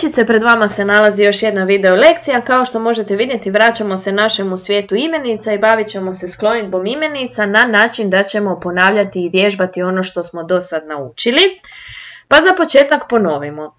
Dječice, pred vama se nalazi još jedna video lekcija. Kao što možete vidjeti, vraćamo se našemu svijetu imenica i bavit ćemo se sklonitbom imenica na način da ćemo ponavljati i vježbati ono što smo do sad naučili. Pa za početak ponovimo.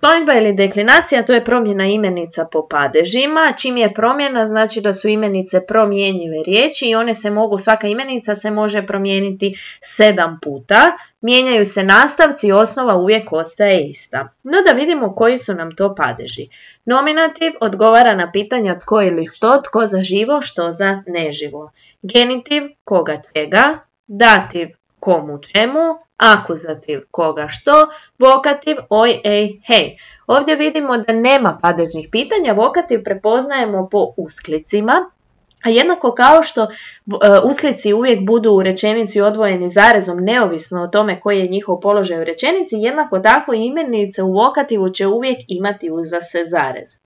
Plonitba ili deklinacija to je promjena imenica po padežima. Čim je promjena znači da su imenice promjenjive riječi i one se mogu, svaka imenica se može promijeniti sedam puta. Mijenjaju se nastavci i osnova uvijek ostaje ista. No da vidimo koji su nam to padeži. Nominativ odgovara na pitanja tko ili što, tko za živo, što za neživo. Genitiv koga čega, dativ komu čemu, akuzativ koga što, vokativ oj, ej, hej. Ovdje vidimo da nema padežnih pitanja, vokativ prepoznajemo po usklicima, a jednako kao što e, usklici uvijek budu u rečenici odvojeni zarezom neovisno o tome koji je njihov položaj u rečenici, jednako tako imenice u vokativu će uvijek imati uza se zarez.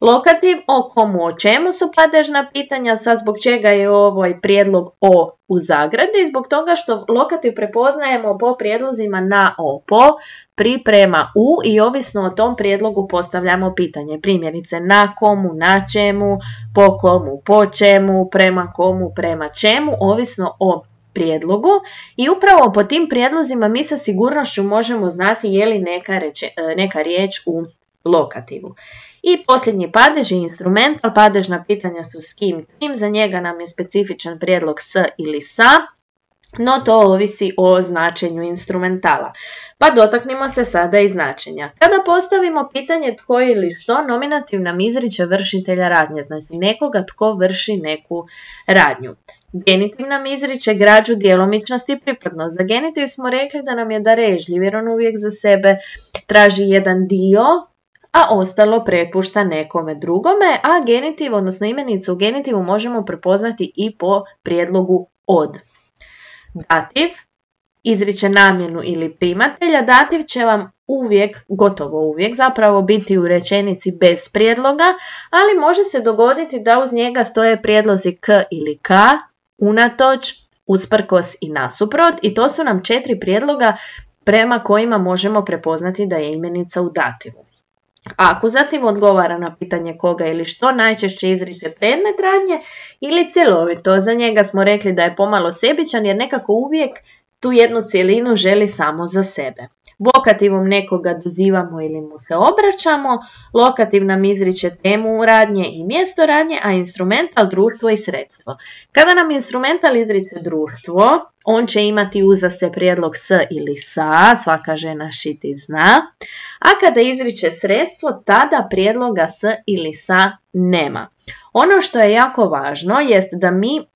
Lokativ o komu o čemu su padežna pitanja, sad zbog čega je ovaj prijedlog o u zagradi, zbog toga što lokativ prepoznajemo po prijedlozima na opo, priprema u i ovisno o tom prijedlogu postavljamo pitanje. Primjerice na komu, na čemu, po komu, po čemu, prema komu, prema čemu, ovisno o prijedlogu i upravo po tim prijedlozima mi sa sigurnošću možemo znati je li neka, neka riječ u lokativu. I posljednji padež je instrumental, padežna pitanja su s kim kim, za njega nam je specifičan prijedlog s ili sa, no to ovisi o značenju instrumentala. Pa dotaknimo se sada i značenja. Kada postavimo pitanje tko ili što, nominativ nam izriče vršitelja radnje, znači nekoga tko vrši neku radnju. Genitiv nam izriče građu djelomičnost i pripadnost. Za genitiv smo rekli da nam je darežljiv jer on uvijek za sebe traži jedan dio a ostalo prepušta nekome drugome, a genitiv, odnosno imenicu u genitivu možemo prepoznati i po prijedlogu od. Dativ izriče namjenu ili primatelja, dativ će vam uvijek, gotovo uvijek zapravo biti u rečenici bez prijedloga, ali može se dogoditi da uz njega stoje prijedlozi k ili k, unatoč, usprkos i nasuprot i to su nam četiri prijedloga prema kojima možemo prepoznati da je imenica u dativu. Akuzativ odgovara na pitanje koga ili što najčešće izriče predmet radnje ili cjelovito. Za njega smo rekli da je pomalo sebičan jer nekako uvijek tu jednu cjelinu želi samo za sebe. Vokativom nekoga dozivamo ili mu se obraćamo, lokativ nam izriče temu radnje i mjesto radnje, a instrumental društvo i sredstvo. Kada nam instrumental izriče društvo, on će imati uza se prijedlog s ili sa, svaka žena šiti zna, a kada izriče sredstvo, tada prijedloga s ili sa nema. Ono što je jako važno jest da mi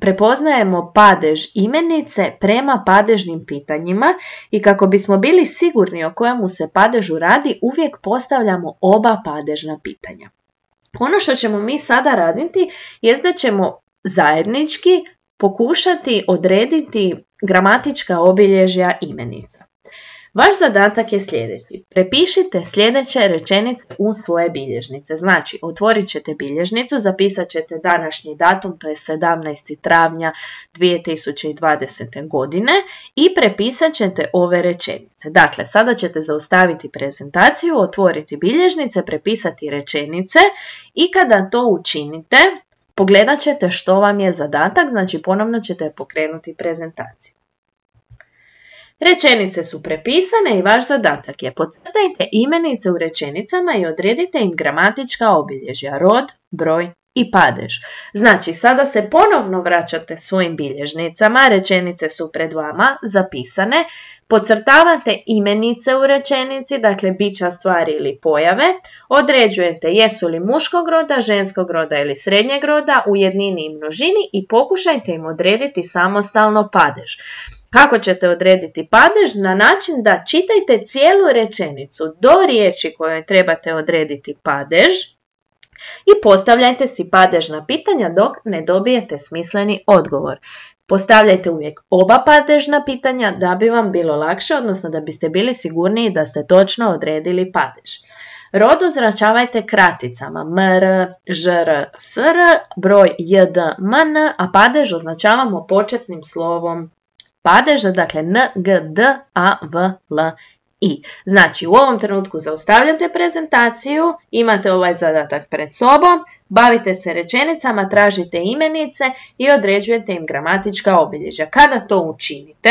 prepoznajemo padež imenice prema padežnim pitanjima i kako bismo bili sigurni o kojemu se padežu radi, uvijek postavljamo oba padežna pitanja. Ono što ćemo mi sada raditi je da ćemo zajednički pokušati odrediti gramatička obilježja imenica. Vaš zadatak je sljedeći. Prepišite sljedeće rečenice u svoje bilježnice. Znači, otvorit ćete bilježnicu, zapisat ćete današnji datum, to je 17. travnja 2020. godine i prepisat ćete ove rečenice. Dakle, sada ćete zaustaviti prezentaciju, otvoriti bilježnice, prepisati rečenice i kada to učinite, pogledat ćete što vam je zadatak, znači ponovno ćete pokrenuti prezentaciju. Rečenice su prepisane i vaš zadatak je podcrtajte imenice u rečenicama i odredite im gramatička obilježja, rod, broj i padež. Znači, sada se ponovno vraćate svojim bilježnicama, rečenice su pred vama zapisane, Podcrtavate imenice u rečenici, dakle bića stvari ili pojave, određujete jesu li muškog roda, ženskog roda ili srednjeg roda u jednini i množini i pokušajte im odrediti samostalno padež. Kako ćete odrediti padež? Na način da čitajte cijelu rečenicu do riječi kojoj trebate odrediti padež i postavljajte si padežna pitanja dok ne dobijete smisleni odgovor. Postavljajte uvijek oba padežna pitanja da bi vam bilo lakše, odnosno da biste bili sigurniji da ste točno odredili padež. Rod označavajte kraticama mr, žr, sr, broj jd, mn, a padež označavamo početnim slovom padeža, dakle n, g, d, a, v, l i. Znači u ovom trenutku zaustavljate prezentaciju, imate ovaj zadatak pred sobom, bavite se rečenicama, tražite imenice i određujete im gramatička obilježja. Kada to učinite,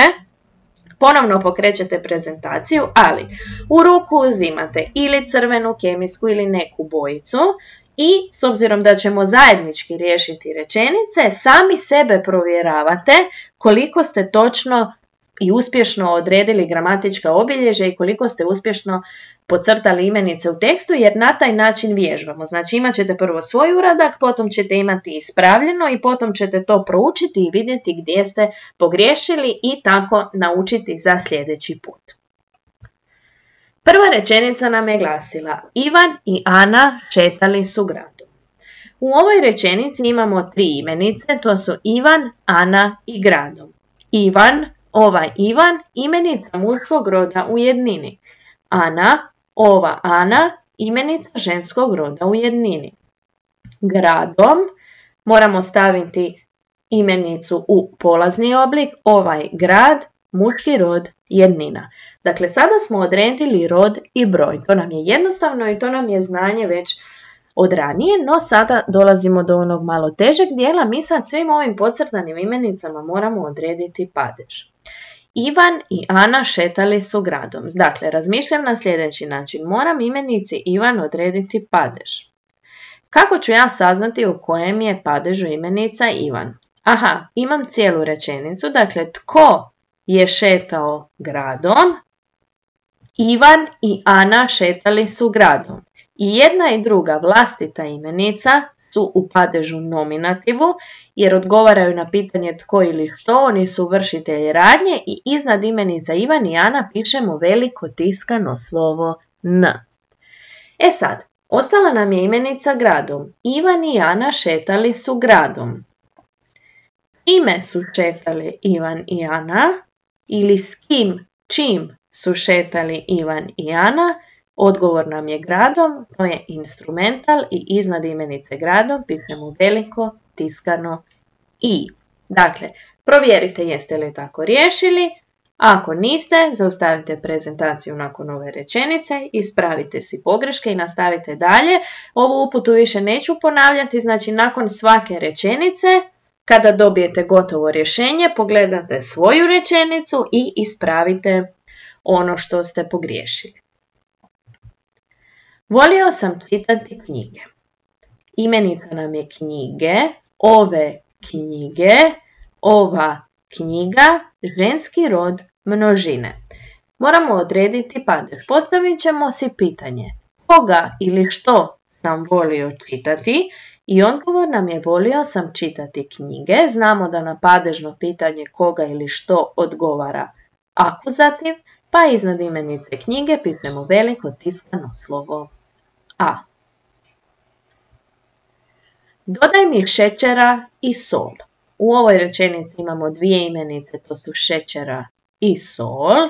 ponovno pokrećete prezentaciju, ali u ruku uzimate ili crvenu, kemijsku ili neku bojicu i s obzirom da ćemo zajednički riješiti rečenice, sami sebe provjeravate koliko ste točno i uspješno odredili gramatička obilježja i koliko ste uspješno pocrtali imenice u tekstu jer na taj način vježbamo. Znači imat ćete prvo svoj uradak, potom ćete imati ispravljeno i potom ćete to proučiti i vidjeti gdje ste pogriješili i tako naučiti za sljedeći put. Prva rečenica nam je glasila Ivan i Ana šetali su gradom. U ovoj rečenici imamo tri imenice, to su Ivan, Ana i gradom. Ivan ovaj Ivan imenica muškog roda u jednini. Ana, ova Ana, imenica ženskog roda u jednini. Gradom moramo staviti imenicu u polazni oblik, ovaj grad, muški rod, jednina. Dakle, sada smo odredili rod i broj. To nam je jednostavno i to nam je znanje već od ranije, no sada dolazimo do onog malo težeg dijela. Mi sad svim ovim podcrtanim imenicama moramo odrediti padež. Ivan i Ana šetali su gradom. Dakle, razmišljam na sljedeći način. Moram imenici Ivan odrediti padež. Kako ću ja saznati u kojem je padežu imenica Ivan? Aha, imam cijelu rečenicu. Dakle, tko je šetao gradom? Ivan i Ana šetali su gradom. I jedna i druga vlastita imenica su u padežu nominativu jer odgovaraju na pitanje tko ili što, oni su vršitelji radnje i iznad imenica Ivan i Ana pišemo veliko tiskano slovo N. E sad, ostala nam je imenica gradom. Ivan i Ana šetali su gradom. Ime su šetali Ivan i Ana ili s kim, čim su šetali Ivan i Ana Odgovor nam je gradom, to je instrumental i iznad imenice gradom pišemo veliko tiskano i. Dakle, provjerite jeste li tako riješili. Ako niste, zaustavite prezentaciju nakon ove rečenice, ispravite si pogreške i nastavite dalje. Ovu uputu više neću ponavljati, znači nakon svake rečenice, kada dobijete gotovo rješenje, pogledate svoju rečenicu i ispravite ono što ste pogriješili. Volio sam čitati knjige. Imenica nam je knjige, ove knjige, ova knjiga, ženski rod množine. Moramo odrediti padež. Postavit ćemo si pitanje koga ili što sam volio čitati i odgovor nam je volio sam čitati knjige. Znamo da na padežno pitanje koga ili što odgovara akuzativ, pa iznad imenice knjige pitamo veliko tiskano slovo a. Dodaj mi šećera i sol. U ovoj rečenici imamo dvije imenice, to su šećera i sol.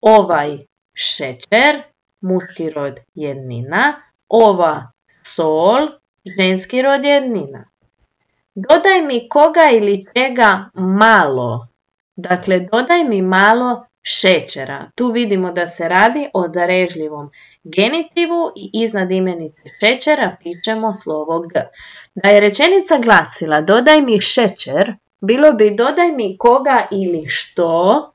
Ovaj šećer, muški rod jednina. Ova sol, ženski rod jednina. Dodaj mi koga ili čega malo. Dakle, dodaj mi malo šećera. Tu vidimo da se radi o darežljivom genitivu i iznad imenice šećera pišemo slovo G. Da je rečenica glasila dodaj mi šećer, bilo bi dodaj mi koga ili što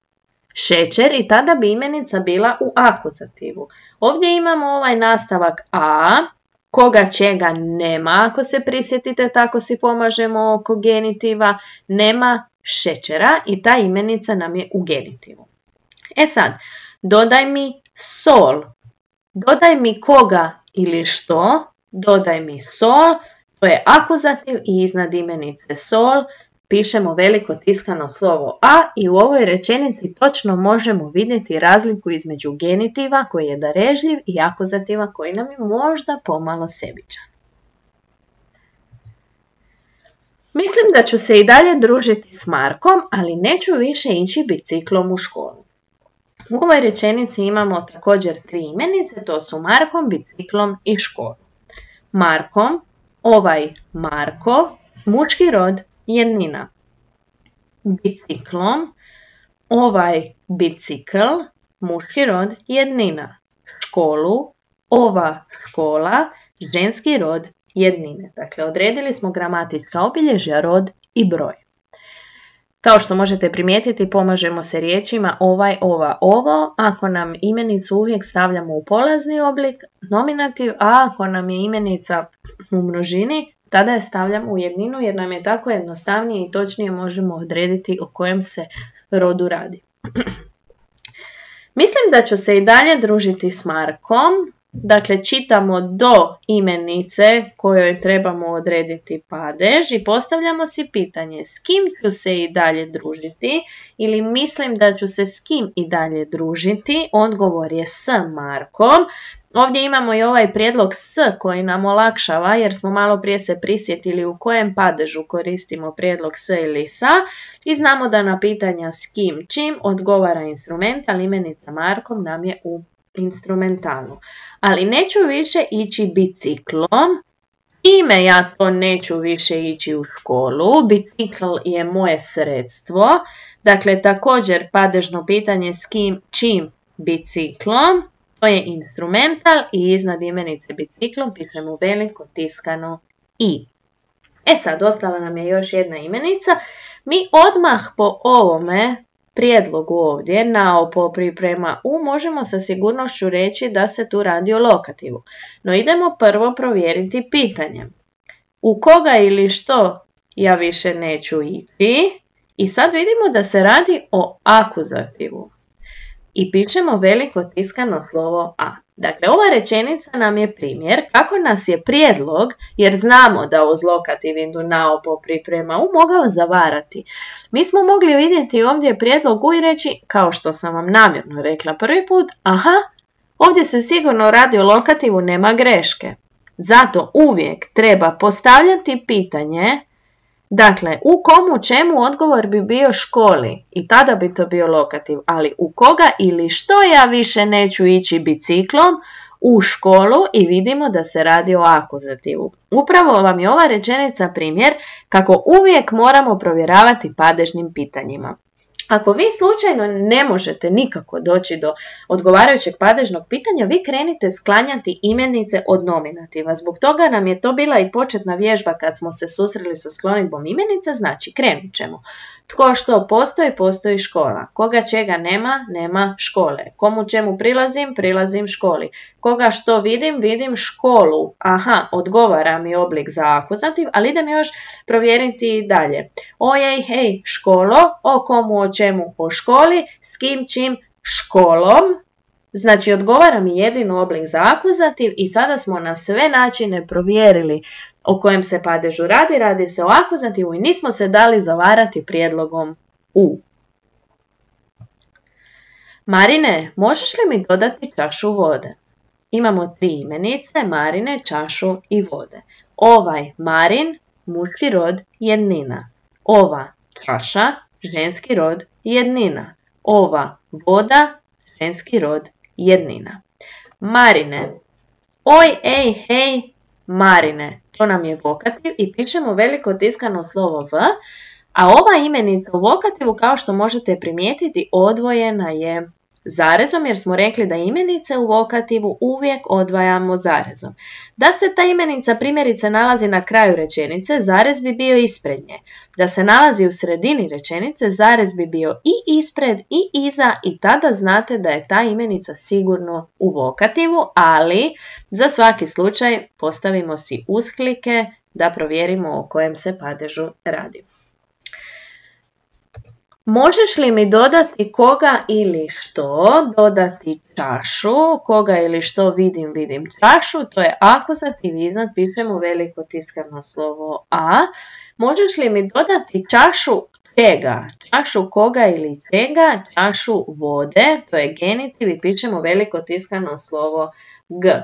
šećer i tada bi imenica bila u akuzativu. Ovdje imamo ovaj nastavak A, koga čega nema, ako se prisjetite, tako si pomažemo oko genitiva, nema šećera i ta imenica nam je u genitivu. E sad, dodaj mi sol, Dodaj mi koga ili što, dodaj mi sol, to je akuzativ i iznad imenice sol pišemo veliko tiskano slovo a i u ovoj rečenici točno možemo vidjeti razliku između genitiva koji je darežljiv i akuzativa koji nam je možda pomalo sebičan. Mislim da ću se i dalje družiti s Markom, ali neću više ići biciklom u školu. U ovoj rečenici imamo također tri imenice, to su Markom, biciklom i školom. Markom, ovaj Marko, mučki rod, jednina. Biciklom, ovaj bicikl, muški rod, jednina. Školu, ova škola, ženski rod, jednine. Dakle, odredili smo gramatička obilježja, rod i broj. Kao što možete primijetiti, pomažemo se riječima ovaj, ova, ovo. Ako nam imenicu uvijek stavljamo u polazni oblik, nominativ, a ako nam je imenica u množini, tada je stavljamo u jedninu jer nam je tako jednostavnije i točnije možemo odrediti o kojem se rodu radi. Mislim da ću se i dalje družiti s Markom, Dakle, čitamo do imenice kojoj trebamo odrediti padež i postavljamo si pitanje s kim ću se i dalje družiti ili mislim da ću se s kim i dalje družiti. Odgovor je s Markom. Ovdje imamo i ovaj prijedlog s koji nam olakšava jer smo malo prije se prisjetili u kojem padežu koristimo prijedlog s ili sa i znamo da na pitanja s kim čim odgovara instrument, ali imenica Markom nam je u instrumentalu. Ali neću više ići biciklom, ime ja to neću više ići u školu, bicikl je moje sredstvo. Dakle, također padežno pitanje s kim, čim biciklom, to je instrumental i iznad imenice biciklom pišemo veliko tiskano i. E sad, ostala nam je još jedna imenica. Mi odmah po ovome prijedlogu ovdje na opo priprema u možemo sa sigurnošću reći da se tu radi o lokativu. No idemo prvo provjeriti pitanje. U koga ili što ja više neću ići? I sad vidimo da se radi o akuzativu. I pišemo veliko tiskano slovo A. Dakle, ova rečenica nam je primjer kako nas je prijedlog, jer znamo da uz lokativ idu naopo priprema u, mogao zavarati. Mi smo mogli vidjeti ovdje prijedlog u i reći, kao što sam vam namjerno rekla prvi put, aha, ovdje se sigurno radi o lokativu, nema greške. Zato uvijek treba postavljati pitanje Dakle, u komu čemu odgovor bi bio školi i tada bi to bio lokativ, ali u koga ili što ja više neću ići biciklom u školu i vidimo da se radi o akuzativu. Upravo vam je ova rečenica primjer kako uvijek moramo provjeravati padežnim pitanjima. Ako vi slučajno ne možete nikako doći do odgovarajućeg padežnog pitanja, vi krenite sklanjati imenice od nominativa. Zbog toga nam je to bila i početna vježba kad smo se susreli sa sklonitbom imenice, znači krenut ćemo. Tko što postoji, postoji škola. Koga čega nema, nema škole. Komu čemu prilazim, prilazim školi. Koga što vidim, vidim školu. Aha, odgovara mi oblik za akuzativ, ali idem još provjeriti dalje. Ojej, hej, školo, o komu, o čemu, o školi, s kim, čim, školom. Znači, odgovara mi jedino oblik za akuzativ i sada smo na sve načine provjerili o kojem se padežu radi. Radi se o akuzativu i nismo se dali zavarati prijedlogom u. Marine, možeš li mi dodati čašu vode? Imamo tri imenice, Marine, čašu i vode. Ovaj Marin, muški rod, jednina. Ova čaša, ženski rod, jednina. Ova voda, ženski rod, jednina. Marine, oj, ej, hej, Marine, to nam je vokativ i pišemo veliko tiskano slovo V, a ova imenica u vokativu kao što možete primijetiti odvojena je zarezom jer smo rekli da imenice u vokativu uvijek odvajamo zarezom. Da se ta imenica primjerice nalazi na kraju rečenice, zarez bi bio ispred nje. Da se nalazi u sredini rečenice, zarez bi bio i ispred i iza i tada znate da je ta imenica sigurno u vokativu, ali za svaki slučaj postavimo si usklike da provjerimo o kojem se padežu radi. Možeš li mi dodati koga ili što? Dodati čašu. Koga ili što vidim, vidim čašu. To je akuzativ iznad pišemo veliko tiskano slovo A. Možeš li mi dodati čašu čega? Čašu koga ili čega? Čašu vode. To je genitiv i pišemo veliko tiskano slovo G.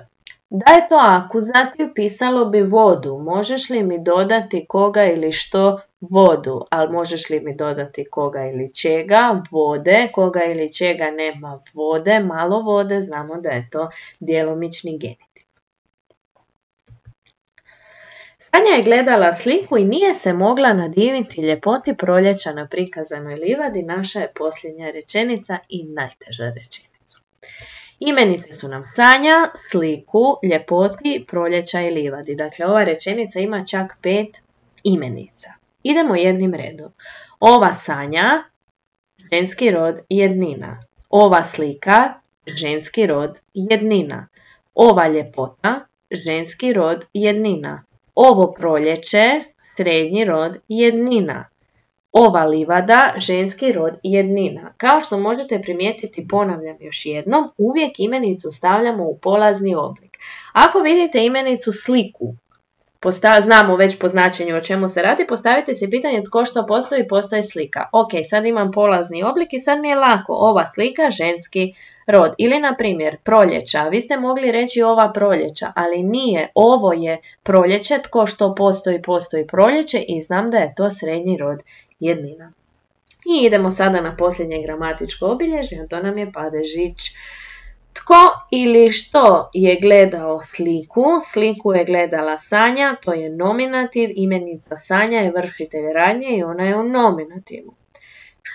Da je to akuzativ, pisalo bi vodu. Možeš li mi dodati koga ili što vodu, ali možeš li mi dodati koga ili čega, vode, koga ili čega nema vode, malo vode, znamo da je to djelomični genitiv. Tanja je gledala sliku i nije se mogla nadiviti ljepoti proljeća na prikazanoj livadi, naša je posljednja rečenica i najteža rečenica. Imenice su nam Sanja, sliku, ljepoti, proljeća i livadi. Dakle, ova rečenica ima čak pet imenica. Idemo jednim redom. Ova Sanja, ženski rod jednina. Ova slika, ženski rod jednina. Ova ljepota, ženski rod jednina. Ovo proljeće, srednji rod jednina. Ova livada, ženski rod jednina. Kao što možete primijetiti, ponavljam još jednom, uvijek imenicu stavljamo u polazni oblik. Ako vidite imenicu sliku, znamo već po značenju o čemu se radi, postavite si pitanje tko što postoji, postoji slika. Ok, sad imam polazni oblik i sad mi je lako. Ova slika, ženski rod. Ili, na primjer, proljeća. Vi ste mogli reći ova proljeća, ali nije. Ovo je proljeće, tko što postoji, postoji proljeće i znam da je to srednji rod jednina. I idemo sada na posljednje gramatičko obilježje, to nam je padežić. Tko ili što je gledao sliku? Sliku je gledala Sanja, to je nominativ, imenica Sanja je vršitelj radnje i ona je u nominativu.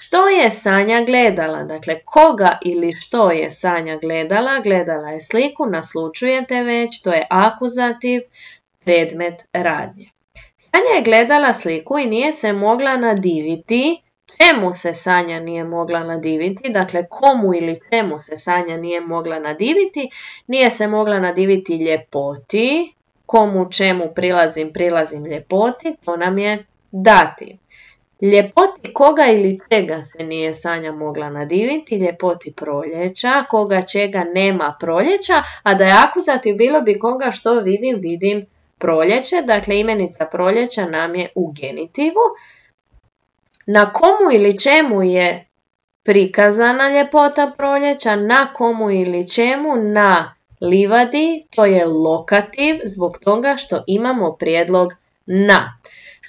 Što je Sanja gledala? Dakle, koga ili što je Sanja gledala? Gledala je sliku, naslučujete već, to je akuzativ, predmet radnje. Sanja je gledala sliku i nije se mogla nadiviti. Čemu se Sanja nije mogla nadiviti? Dakle, komu ili čemu se Sanja nije mogla nadiviti? Nije se mogla nadiviti ljepoti. Komu čemu prilazim, prilazim ljepoti. To nam je dativ. Ljepoti koga ili čega se nije Sanja mogla nadiviti, ljepoti proljeća, koga čega nema proljeća, a da je akuzativ bilo bi koga što vidim, vidim proljeće, dakle imenica proljeća nam je u genitivu. Na komu ili čemu je prikazana ljepota proljeća, na komu ili čemu, na livadi, to je lokativ zbog toga što imamo prijedlog na.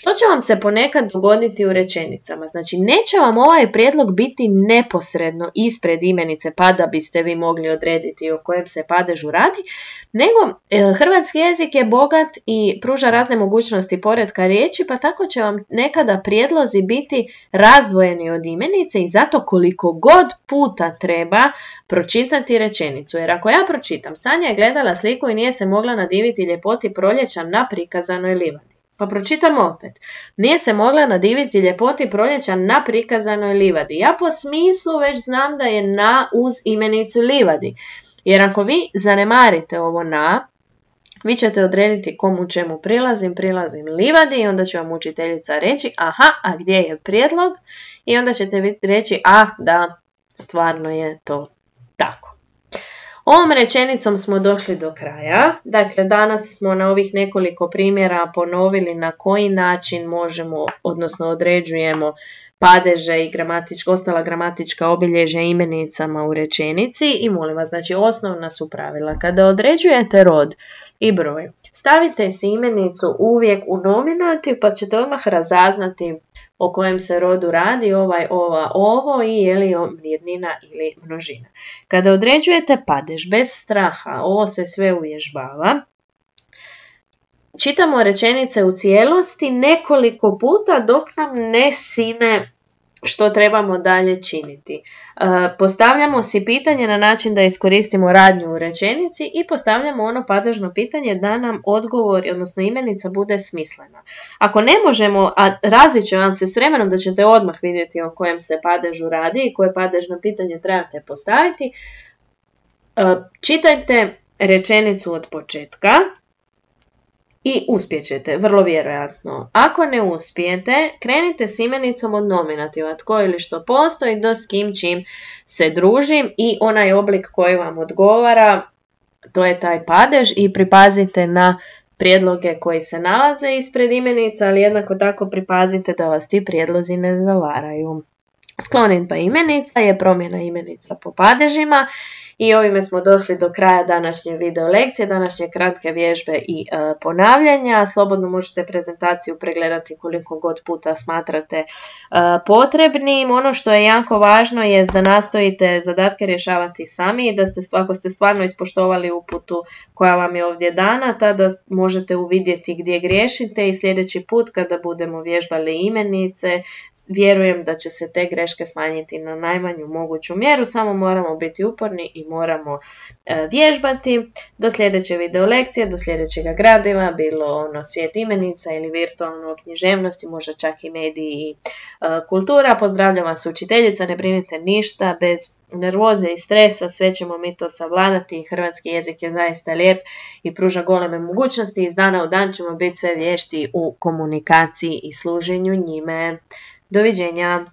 To će vam se ponekad dogoditi u rečenicama. Znači, neće vam ovaj prijedlog biti neposredno ispred imenice pa da biste vi mogli odrediti o kojem se padežu radi, nego e, hrvatski jezik je bogat i pruža razne mogućnosti poredka riječi, pa tako će vam nekada prijedlozi biti razdvojeni od imenice i zato koliko god puta treba pročitati rečenicu. Jer ako ja pročitam, Sanja je gledala sliku i nije se mogla nadiviti ljepoti proljeća na prikazanoj livadi. Pa pročitamo opet. Nije se mogla nadiviti ljepoti proljeća na prikazanoj livadi. Ja po smislu već znam da je na uz imenicu livadi. Jer ako vi zanemarite ovo na, vi ćete odrediti komu čemu prilazim, prilazim livadi i onda će vam učiteljica reći aha, a gdje je prijedlog? I onda ćete reći ah da, stvarno je to tako. Ovom rečenicom smo došli do kraja. Dakle, danas smo na ovih nekoliko primjera ponovili na koji način možemo, odnosno određujemo padeže i gramatička, ostala gramatička obilježja imenicama u rečenici i molim vas, znači osnovna su pravila. Kada određujete rod i broj, stavite si imenicu uvijek u nominativ pa ćete odmah razaznati o kojem se rodu radi, ovaj, ova, ovo i je li jednina ili množina. Kada određujete padež bez straha, ovo se sve uvježbava, čitamo rečenice u cijelosti nekoliko puta dok nam ne sine što trebamo dalje činiti. E, postavljamo si pitanje na način da iskoristimo radnju u rečenici i postavljamo ono padežno pitanje da nam odgovor, odnosno imenica, bude smislena. Ako ne možemo, a razvit će vam se s vremenom da ćete odmah vidjeti o kojem se padežu radi i koje padežno pitanje trebate postaviti, e, čitajte rečenicu od početka, i uspjećete, vrlo vjerojatno. Ako ne uspijete, krenite s imenicom od nominativa, tko ili što postoji, do s kim čim se družim i onaj oblik koji vam odgovara, to je taj padež i pripazite na prijedloge koji se nalaze ispred imenica, ali jednako tako pripazite da vas ti prijedlozi ne zavaraju. Sklonitba imenica je promjena imenica po padežima i ovime smo došli do kraja današnje video lekcije, današnje kratke vježbe i e, ponavljanja. Slobodno možete prezentaciju pregledati koliko god puta smatrate e, potrebnim. Ono što je jako važno je da nastojite zadatke rješavati sami i da ste, ako ste stvarno ispoštovali uputu koja vam je ovdje dana, tada možete uvidjeti gdje griješite i sljedeći put kada budemo vježbali imenice, vjerujem da će se te greške smanjiti na najmanju moguću mjeru, samo moramo biti uporni i moramo e, vježbati. Do sljedeće video lekcije, do sljedećeg gradiva, bilo ono svijet imenica ili virtualno književnosti, možda čak i mediji i e, kultura. Pozdravljam vas učiteljica, ne brinite ništa, bez nervoze i stresa, sve ćemo mi to savladati. Hrvatski jezik je zaista lijep i pruža goleme mogućnosti. Iz dana u dan ćemo biti sve vješti u komunikaciji i služenju njime. Doviđenja!